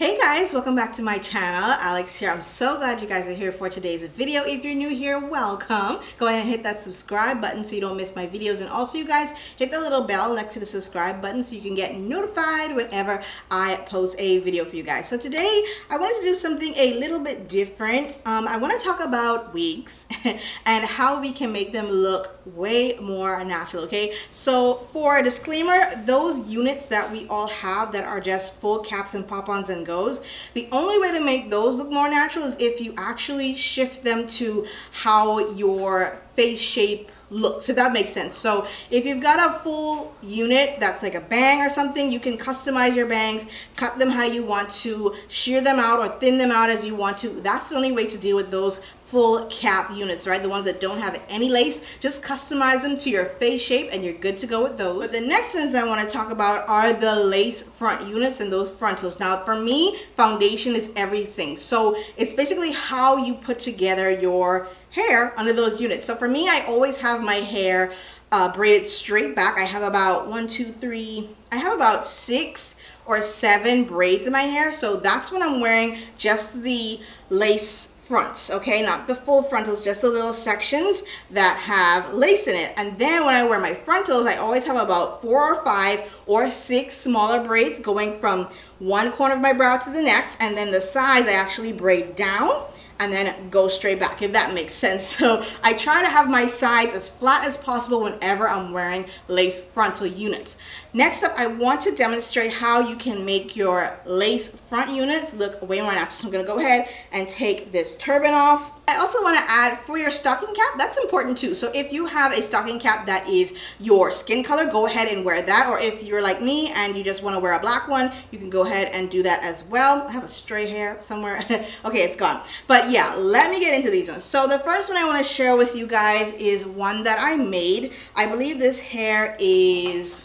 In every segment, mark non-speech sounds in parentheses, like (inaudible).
Hey guys, welcome back to my channel. Alex here. I'm so glad you guys are here for today's video. If you're new here, welcome. Go ahead and hit that subscribe button so you don't miss my videos. And also you guys, hit the little bell next to the subscribe button so you can get notified whenever I post a video for you guys. So today, I wanted to do something a little bit different. Um, I want to talk about wigs (laughs) and how we can make them look way more natural, okay? So for a disclaimer, those units that we all have that are just full caps and pop-ons and goes. The only way to make those look more natural is if you actually shift them to how your face shape looks, if that makes sense. So if you've got a full unit that's like a bang or something, you can customize your bangs, cut them how you want to, shear them out or thin them out as you want to. That's the only way to deal with those full cap units, right? The ones that don't have any lace, just customize them to your face shape and you're good to go with those. But the next ones I wanna talk about are the lace front units and those frontals. Now for me, foundation is everything. So it's basically how you put together your hair under those units. So for me, I always have my hair uh, braided straight back. I have about one, two, three, I have about six or seven braids in my hair. So that's when I'm wearing just the lace fronts, okay? Not the full frontals, just the little sections that have lace in it. And then when I wear my frontals, I always have about four or five or six smaller braids going from one corner of my brow to the next. And then the sides I actually braid down and then go straight back, if that makes sense. (laughs) So I try to have my sides as flat as possible whenever I'm wearing lace frontal units. Next up, I want to demonstrate how you can make your lace front units look way more natural. So I'm gonna go ahead and take this turban off. I also wanna add for your stocking cap, that's important too. So if you have a stocking cap that is your skin color, go ahead and wear that. Or if you're like me and you just wanna wear a black one, you can go ahead and do that as well. I have a stray hair somewhere. (laughs) okay, it's gone. But yeah, let me get into these ones. So the first one I wanna share with you guys is one that I made. I believe this hair is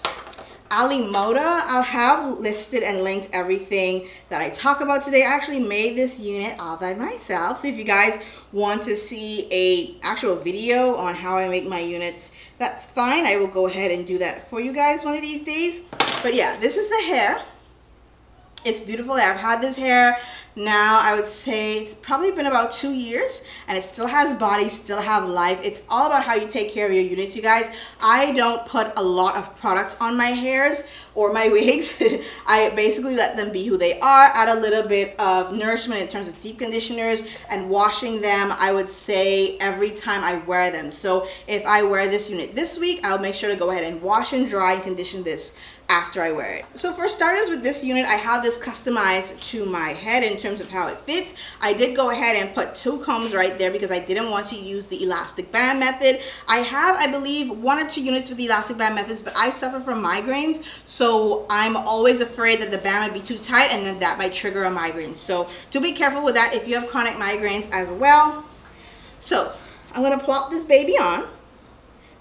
Alimoda. I'll have listed and linked everything that I talk about today. I actually made this unit all by myself. So if you guys want to see a actual video on how I make my units, that's fine. I will go ahead and do that for you guys one of these days. But yeah, this is the hair. It's beautiful. I've had this hair. Now I would say it's probably been about two years and it still has body still have life. It's all about how you take care of your units you guys. I don't put a lot of products on my hairs or my (laughs) wigs. I basically let them be who they are add a little bit of nourishment in terms of deep conditioners and washing them I would say every time I wear them. So if I wear this unit this week I'll make sure to go ahead and wash and dry and condition this after I wear it. So for starters with this unit, I have this customized to my head in terms of how it fits. I did go ahead and put two combs right there because I didn't want to use the elastic band method. I have, I believe, one or two units with the elastic band methods, but I suffer from migraines. So I'm always afraid that the band might be too tight and then that might trigger a migraine. So do be careful with that if you have chronic migraines as well. So I'm gonna plop this baby on.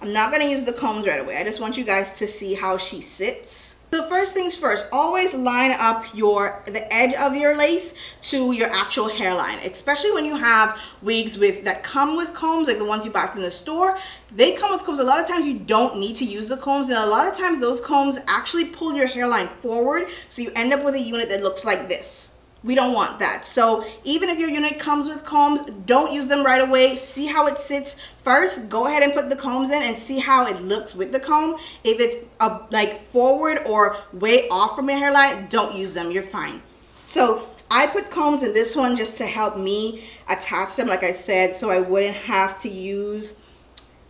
I'm not to use the combs right away. I just want you guys to see how she sits. So first things first, always line up your the edge of your lace to your actual hairline, especially when you have wigs with that come with combs, like the ones you buy from the store. They come with combs. A lot of times you don't need to use the combs, and a lot of times those combs actually pull your hairline forward, so you end up with a unit that looks like this. We don't want that. So even if your unit comes with combs, don't use them right away. See how it sits first. Go ahead and put the combs in and see how it looks with the comb. If it's a, like forward or way off from your hairline, don't use them. You're fine. So I put combs in this one just to help me attach them, like I said, so I wouldn't have to use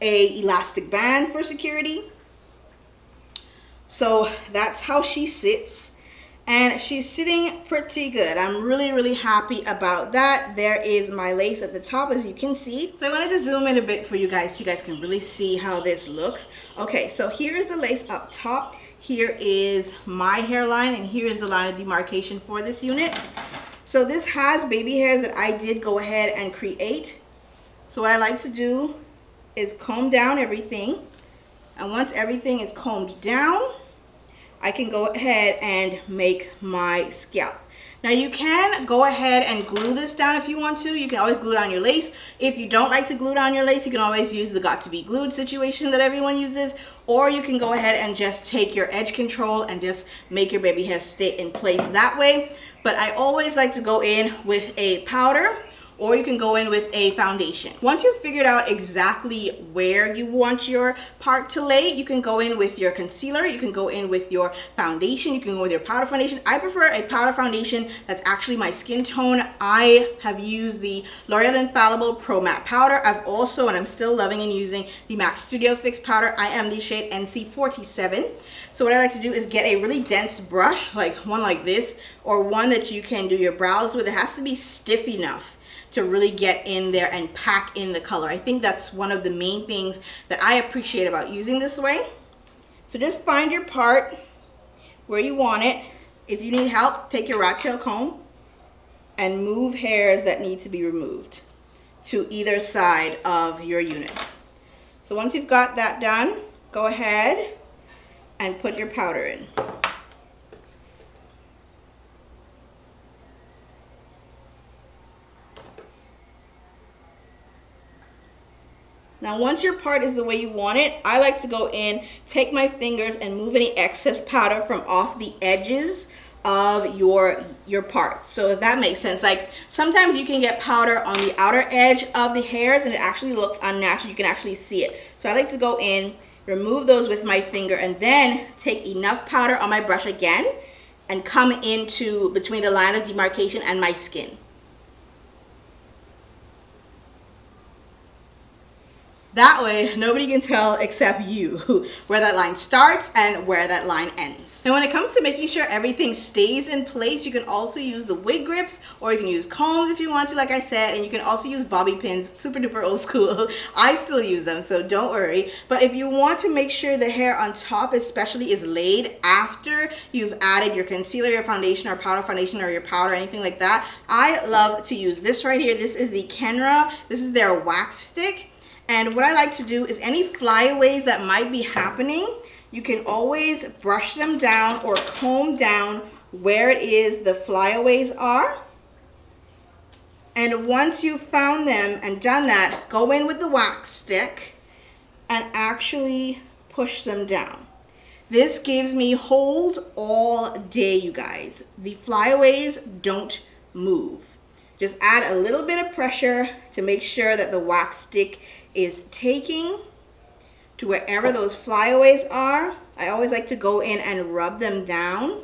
a elastic band for security. So that's how she sits and she's sitting pretty good. I'm really, really happy about that. There is my lace at the top, as you can see. So I wanted to zoom in a bit for you guys so you guys can really see how this looks. Okay, so here is the lace up top. Here is my hairline, and here is the line of demarcation for this unit. So this has baby hairs that I did go ahead and create. So what I like to do is comb down everything. And once everything is combed down, I can go ahead and make my scalp. Now you can go ahead and glue this down if you want to. You can always glue down your lace. If you don't like to glue down your lace, you can always use the got to be glued situation that everyone uses. Or you can go ahead and just take your edge control and just make your baby hair stay in place that way. but I always like to go in with a powder or you can go in with a foundation. Once you've figured out exactly where you want your part to lay, you can go in with your concealer, you can go in with your foundation, you can go with your powder foundation. I prefer a powder foundation that's actually my skin tone. I have used the L'Oreal Infallible Pro Matte Powder. I've also, and I'm still loving and using the MAC Studio Fix Powder. I am the shade NC47. So what I like to do is get a really dense brush, like one like this, or one that you can do your brows with. It has to be stiff enough to really get in there and pack in the color. I think that's one of the main things that I appreciate about using this way. So just find your part where you want it. If you need help, take your rat tail comb and move hairs that need to be removed to either side of your unit. So once you've got that done, go ahead and put your powder in. Now once your part is the way you want it, I like to go in, take my fingers and move any excess powder from off the edges of your your part. So if that makes sense like sometimes you can get powder on the outer edge of the hairs and it actually looks unnatural. You can actually see it. So I like to go in remove those with my finger and then take enough powder on my brush again and come into between the line of demarcation and my skin That way, nobody can tell except you where that line starts and where that line ends. And when it comes to making sure everything stays in place, you can also use the wig grips or you can use combs if you want to, like I said, and you can also use bobby pins, (laughs) super duper old school. (laughs) I still use them, so don't worry. But if you want to make sure the hair on top especially is laid after you've added your concealer, your foundation, or powder foundation, or your powder, anything like that, I love to use this right here. This is the Kenra. This is their wax stick. And what I like to do is any flyaways that might be happening, you can always brush them down or comb down where it is the flyaways are. And once you've found them and done that, go in with the wax stick and actually push them down. This gives me hold all day, you guys. The flyaways don't move. Just add a little bit of pressure to make sure that the wax stick is taking to wherever those flyaways are. I always like to go in and rub them down.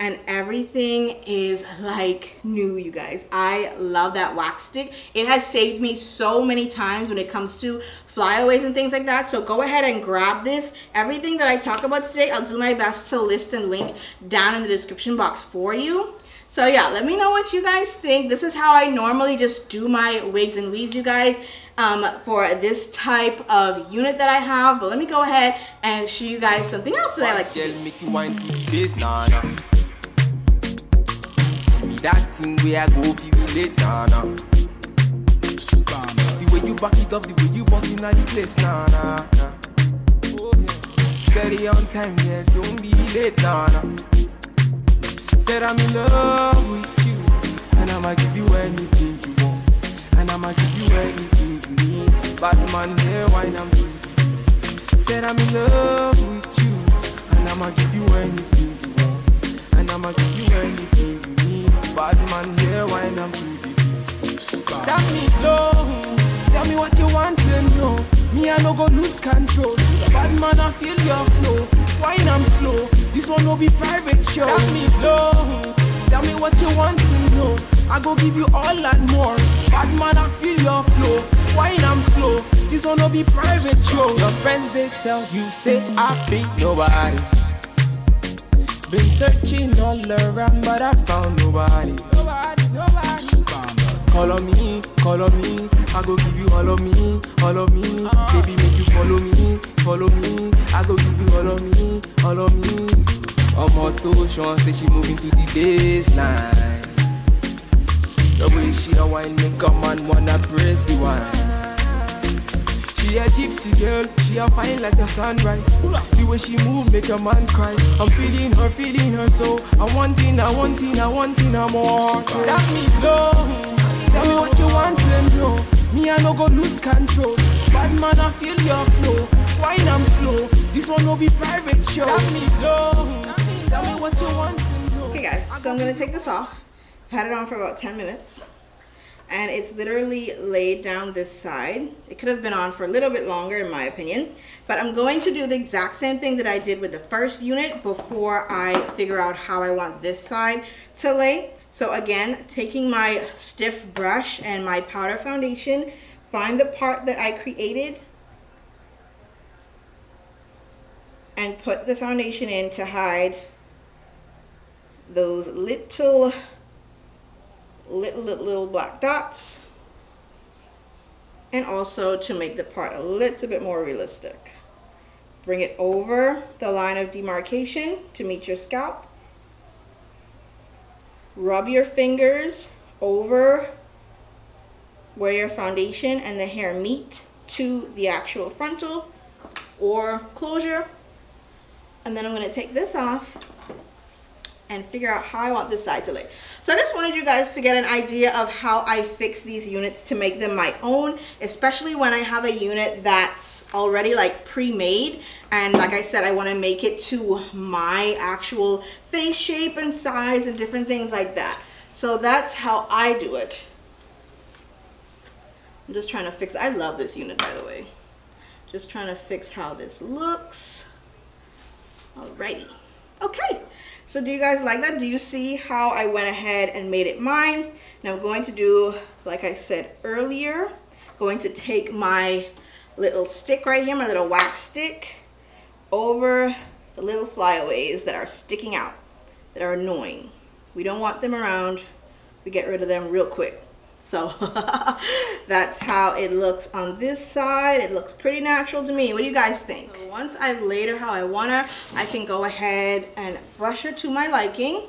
And everything is like new you guys. I love that wax stick. It has saved me so many times when it comes to flyaways and things like that. So go ahead and grab this. Everything that i talk about today i'll do my best to list and link down in the description box for you so yeah let me know what you guys think this is how i normally just do my wigs and weaves you guys um, for this type of unit that I have. But let me go ahead and show you guys something else that I like to do. Make you wine to this, nah, nah. Give me that thing where I go feel it, nah, nah. The way you back it up, the way you boss in the place, nah, nah, nah. Steady on time, yeah, don't be late, nah, nah. Said I'm in love with you, and I'ma give you anything you want, and I'ma give you anything. you Bad man here, wine I'm Said I'm in love with you, and I'ma give you anything you want, and I'ma give you anything you need. Bad man here, wine I'm beat. Tell me low, tell me what you want to know. Me I no go lose control. Bad man I feel your flow, wine I'm slow. This one no be private show. Tell me low, tell me what you want to know. I go give you all and more. Bad man I feel your flow wine I'm slow. This one no be private show. Your friends they tell you say I be nobody. Been searching all around, but I found nobody. Nobody, nobody. Call on me, call on me. I go give you all of me, all of me. Uh-huh. Baby, make you follow me, follow me. I go give you all of me, all of me. I'm auto, Sean say she moving to the baseline. The way she a wine make a man wanna praise the wine. She a gypsy girl, she a fine like the sunrise. The way she move make a man cry. I'm feeling her, feeling her so. I wanting, I wanting, I wanting her more. Tell me low, tell me what you want to know. Me I no go lose control. Bad man I feel your flow. Wine I'm slow. This one no be private show. Tell me low, tell me what you want to know. Okay guys, so I'm gonna take this off. I've had it on for about 10 minutes and it's literally laid down this side. It could have been on for a little bit longer in my opinion, but I'm going to do the exact same thing that I did with the first unit before I figure out how I want this side to lay. So again, taking my stiff brush and my powder foundation, find the part that I created and put the foundation in to hide those little little, little, little black dots and also to make the part a little bit more realistic. Bring it over the line of demarcation to meet your scalp. Rub your fingers over where your foundation and the hair meet to the actual frontal or closure. And then I'm going to take this off and figure out how I want this side to lay. So I just wanted you guys to get an idea of how I fix these units to make them my own, especially when I have a unit that's already like pre-made. And like I said, I wanna make it to my actual face shape and size and different things like that. So that's how I do it. I'm just trying to fix, I love this unit by the way. Just trying to fix how this looks. Alrighty, okay. So do you guys like that? Do you see how I went ahead and made it mine? Now I'm going to do, like I said earlier, going to take my little stick right here, my little wax stick, over the little flyaways that are sticking out, that are annoying. We don't want them around. We get rid of them real quick. So (laughs) that's how it looks on this side. It looks pretty natural to me. What do you guys think? So once I've laid her how I want her, I can go ahead and brush her to my liking.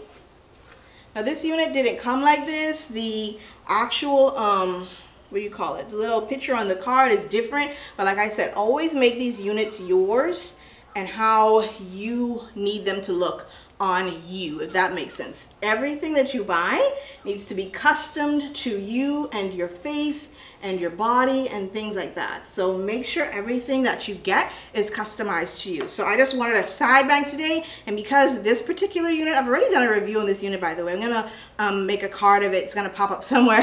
Now this unit didn't come like this. The actual, um, what do you call it? The little picture on the card is different. But like I said, always make these units yours and how you need them to look on you, if that makes sense. Everything that you buy needs to be customed to you and your face and your body and things like that. So make sure everything that you get is customized to you. So I just wanted a side bang today. And because this particular unit, I've already done a review on this unit, by the way. I'm gonna um, make a card of it. It's gonna pop up (laughs) somewhere.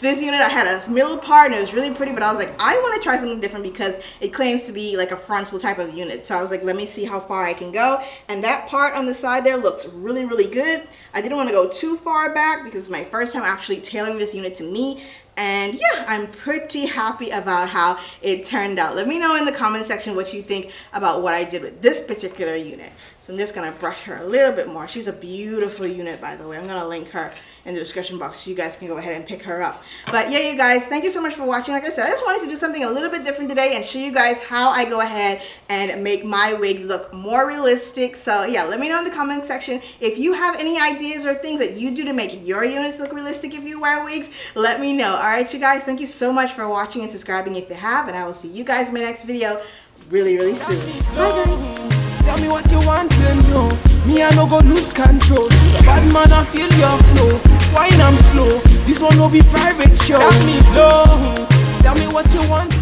this unit, I had a middle part and it was really pretty, but I was like, I wanna try something different because it claims to be like a frontal type of unit. So I was like, let me see how far I can go. And that part on the side there looks really, really good. I didn't wanna go too far back because it's my first time actually tailoring this unit to me and yeah i'm pretty happy about how it turned out. Let me know in the comment section what you think about what i did with this particular unit so i'm just gonna brush her a little bit more she's a beautiful unit by the way i'm gonna link her in the description box so you guys can go ahead and pick her up. But yeah, you guys, thank you so much for watching. Like I said, I just wanted to do something a little bit different today and show you guys how I go ahead and make my wigs look more realistic. So yeah, let me know in the comment section if you have any ideas or things that you do to make your units look realistic if you wear wigs. Let me know. All right, you guys, thank you so much for watching and subscribing if you have, and I will see you guys in my next video really, really soon. Bye, guys. Tell me what you want to know. Me, I no go lose control. Bad man, I feel your flow. Wine, I'm slow. This one will be private show. Tell me, blow. Tell me what you want